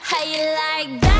how you like that?